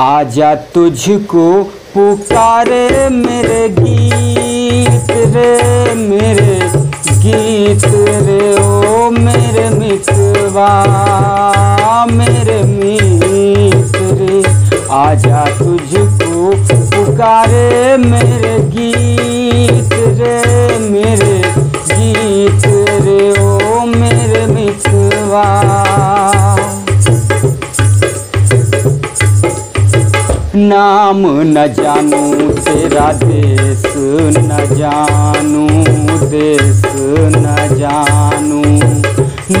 आजा तुझको पुकारे मेरे गीत रे, मेरे गीत रे, ओ मेरे मितवा, मेरे मीत रे। आजा तुझको पुकारे मेरे गीत रे, मेरे नाम न जानू तेरा देश न जानू, देश न जानू।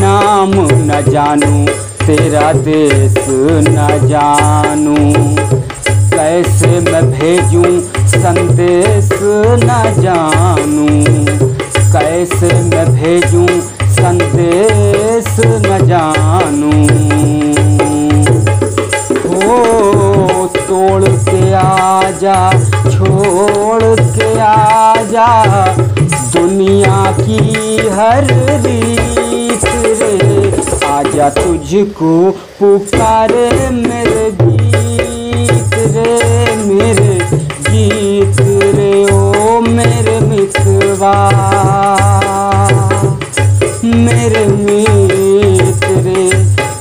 नाम न जानू तेरा देश न जानू। कैसे मैं भेजूं संदेश न जानू। कैसे मैं भेजूं संदेश न जानू। आजा छोड़ के आजा। दुनिया की हर रीत रे, आजा तुझको पुकारे मेरे गीत रे, मेरे गीत रे, ओ मेरे मितवा। मेरे मित रे,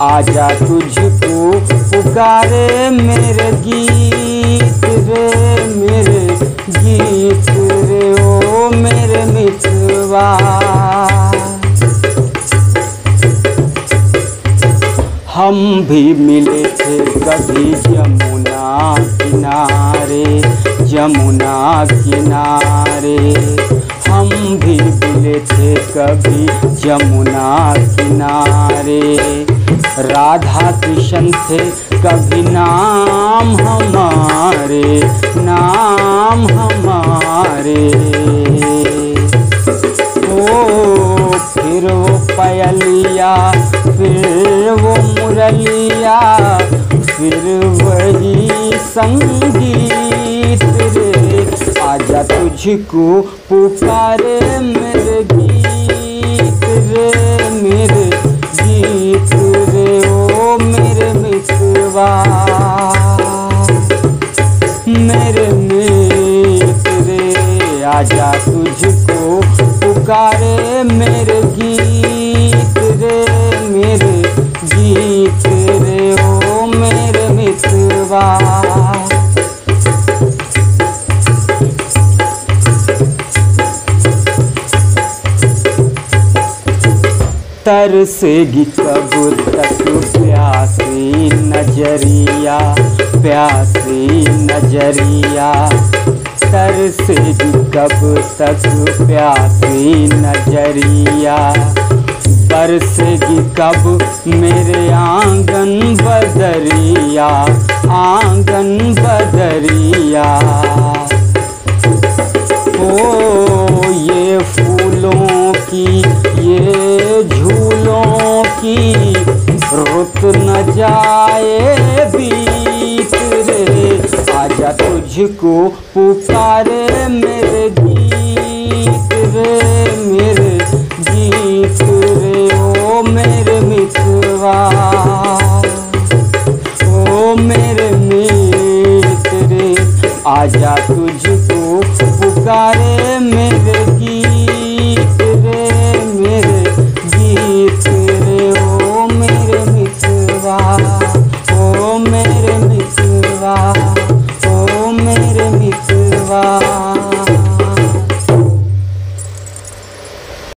आजा तुझको पुकारे मेरे गीत रे मेरे गीत रे, ओ मेरे मितवा। हम भी मिले थे कभी यमुना किनारे यमुना किनारे। हम भी मिले थे कभी यमुना किनारे। राधा कृष्ण थे, कभी नाम हमारे नाम हमारे। ओ, फिर वो पयलिया, फिर वो मुरलिया, फिर वही संगीत रे। आजा तुझको पुकारे मेरे गीत रे, मेरे आजा तुझको पुकारे मेरे गीत रे, मेरे गीत रे, ओ मेरे मितवा तरसेगी कब तक प्यासी नज़रिया प्यासी नज़रिया। तरसेगी कब तक प्यासी नज़रिया बरसेगी कब मेरे आँगन बदरिया आँगन बदरिया। ओ, ये फूलों की, ये झूलों की रुत न जाए तुझको पुकारे मेरे गीत रे, मेरे गीत रे, ओ मेरे मित्रवा। ओ मेरे मित्र आजा तुझको पुकारे मेरे